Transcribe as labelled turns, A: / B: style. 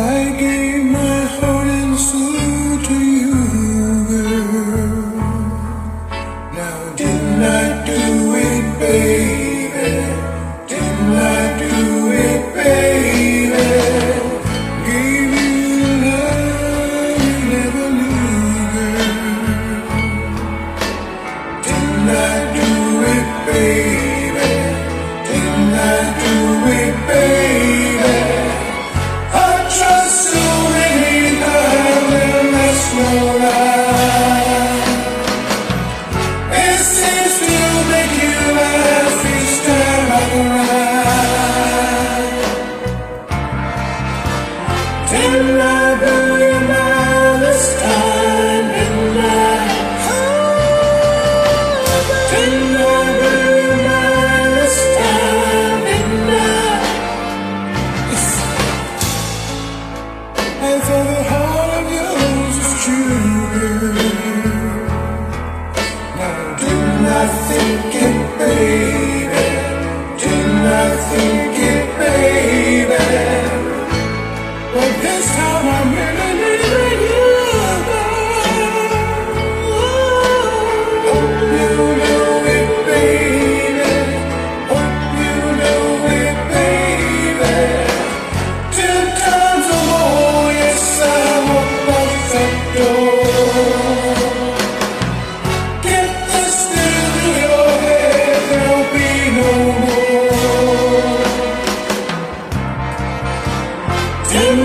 A: I gave my heart and soul. Tonight.